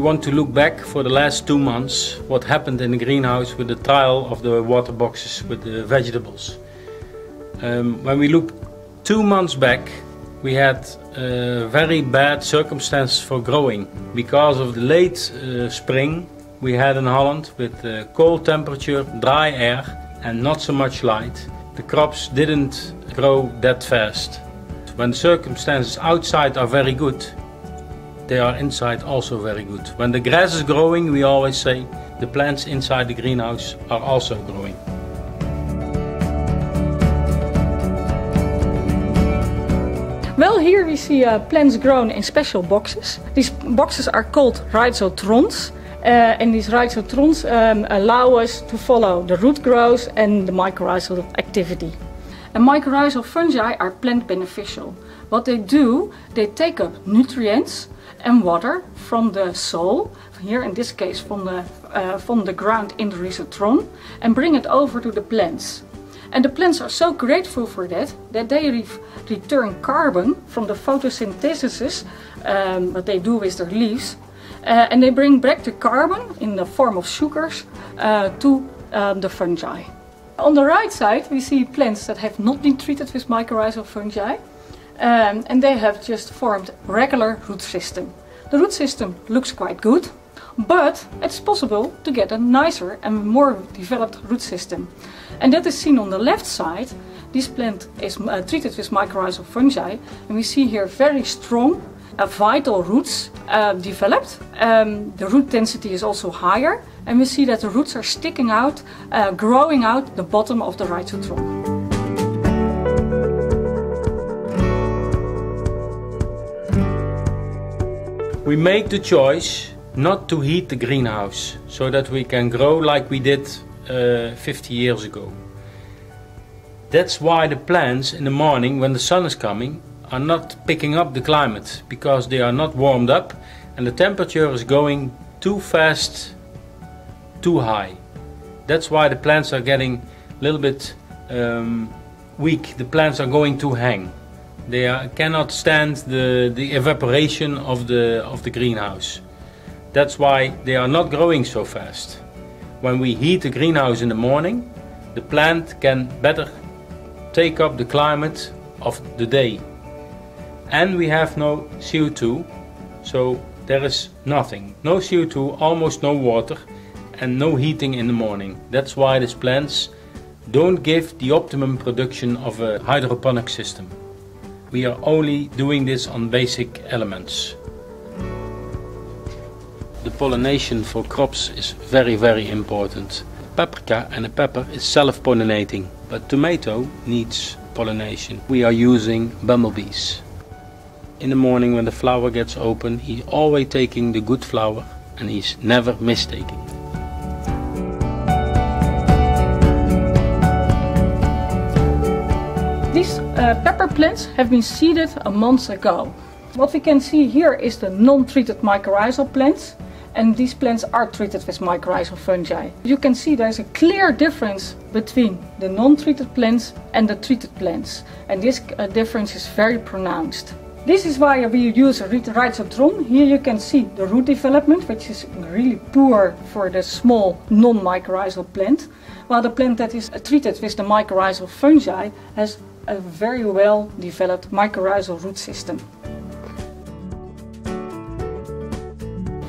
want to look back for the last two months what happened in the greenhouse with the trial of the water boxes with the vegetables. Um, when we look two months back, we had uh, very bad circumstances for growing because of the late uh, spring we had in Holland with uh, cold temperature, dry air and not so much light. The crops didn't grow that fast. When circumstances outside are very good, they are inside also very good. When the grass is growing, we always say the plants inside the greenhouse are also growing. Well, here we see uh, plants grown in special boxes. These boxes are called rhizotrons. Uh, and these rhizotrons um, allow us to follow the root growth and the mycorrhizal activity. And mycorrhizal fungi are plant beneficial. What they do, they take up nutrients and water from the soil, here in this case from the, uh, from the ground in the rhizotron, and bring it over to the plants. And the plants are so grateful for that that they re return carbon from the photosynthesis, um, what they do with their leaves, uh, and they bring back the carbon in the form of sugars uh, to um, the fungi. On the right side we see plants that have not been treated with mycorrhizal fungi um, and they have just formed regular root system. The root system looks quite good but it's possible to get a nicer and more developed root system. And that is seen on the left side. This plant is uh, treated with mycorrhizal fungi and we see here very strong uh, vital roots uh, developed. Um, the root density is also higher and we see that the roots are sticking out, uh, growing out the bottom of the rhizotron. We make the choice not to heat the greenhouse so that we can grow like we did uh, 50 years ago. That's why the plants in the morning when the sun is coming are not picking up the climate because they are not warmed up and the temperature is going too fast, too high. That's why the plants are getting a little bit um, weak. The plants are going to hang. They are, cannot stand the, the evaporation of the, of the greenhouse. That's why they are not growing so fast. When we heat the greenhouse in the morning, the plant can better take up the climate of the day and we have no CO2 so there is nothing no CO2 almost no water and no heating in the morning. That's why these plants don't give the optimum production of a hydroponic system. We are only doing this on basic elements. The pollination for crops is very very important. Paprika and a pepper is self-pollinating but tomato needs pollination. We are using bumblebees. In the morning when the flower gets open, he's always taking the good flower and he's never mistaking. These uh, pepper plants have been seeded a month ago. What we can see here is the non-treated mycorrhizal plants and these plants are treated with mycorrhizal fungi. You can see there's a clear difference between the non-treated plants and the treated plants and this uh, difference is very pronounced. This is why we use a rhizotron. Here you can see the root development, which is really poor for the small non-mycorrhizal plant, while the plant that is treated with the mycorrhizal fungi has a very well developed mycorrhizal root system.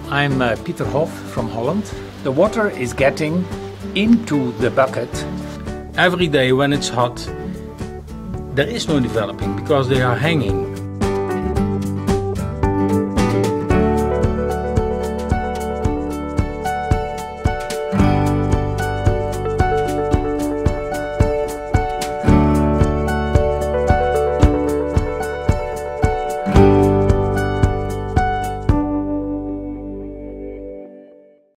I'm uh, Pieter Hoff from Holland. The water is getting into the bucket. Every day when it's hot, there is no developing because they are hanging